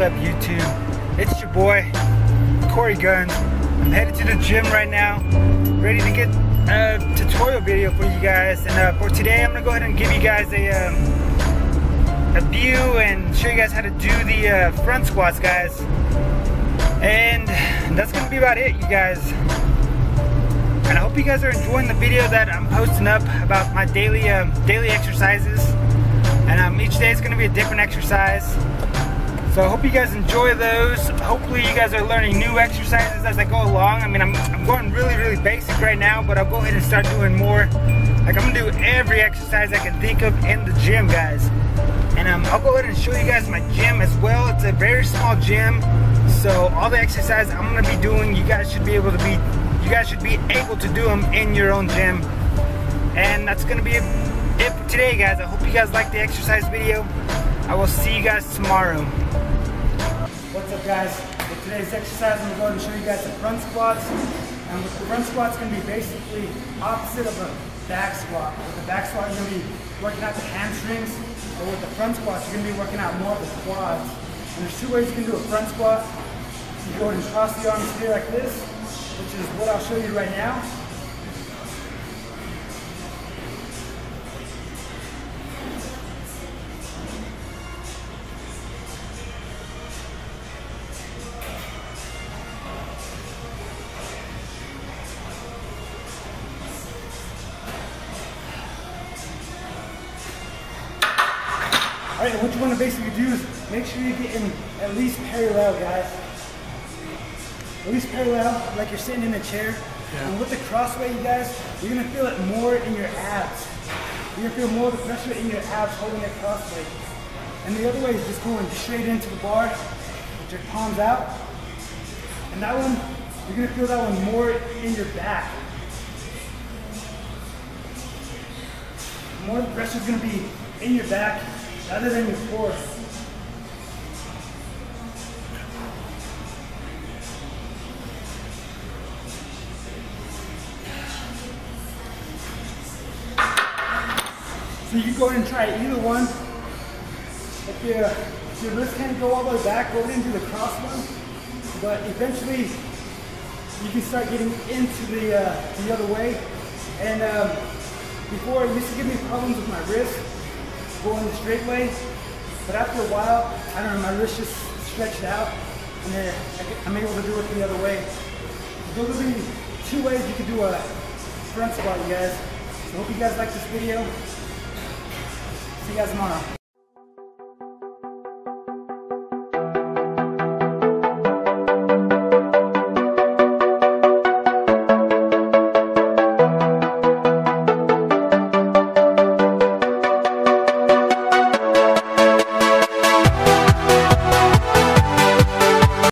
up YouTube? It's your boy, Corey Gunz. I'm headed to the gym right now, ready to get a tutorial video for you guys. And uh, for today, I'm gonna go ahead and give you guys a, um, a view and show you guys how to do the uh, front squats, guys. And that's gonna be about it, you guys. And I hope you guys are enjoying the video that I'm posting up about my daily um, daily exercises. And um, each day is to be a different exercise. So I hope you guys enjoy those. Hopefully you guys are learning new exercises as I go along. I mean, I'm, I'm going really, really basic right now, but I'll go ahead and start doing more. Like I'm gonna do every exercise I can think of in the gym, guys. And um, I'll go ahead and show you guys my gym as well. It's a very small gym. So all the exercises I'm gonna be doing, you guys should be able to be, you guys should be able to do them in your own gym. And that's gonna be it for today, guys. I hope you guys like the exercise video. I will see you guys tomorrow. What's up, guys? For today's exercise, I'm going to show you guys the front squats. And with the front squats, going to be basically opposite of a back squat. With the back squat, you're going to be working out the hamstrings. But with the front squats, you're going to be working out more of the quads. And there's two ways you can do a front squat. You go and cross the arms here like this, which is what I'll show you right now. All right, what you want to basically do is make sure you're getting at least parallel, guys. At least parallel, like you're sitting in a chair. Yeah. And with the crossway, you guys, you're gonna feel it more in your abs. You're gonna feel more of the pressure in your abs holding it crossway. And the other way is just going straight into the bar with your palms out. And that one, you're gonna feel that one more in your back. More of the pressure is gonna be in your back rather than your core. So you can go ahead and try either one. If your, if your wrist can't go all the way back, go into the cross one. But eventually, you can start getting into the, uh, the other way. And um, before, it used to give me problems with my wrist going the straight ways. But after a while, I don't know, my wrist just stretched out. And then I'm able to do it the other way. Those the two ways you can do a front squat, you guys. So hope you guys like this video. See you guys tomorrow.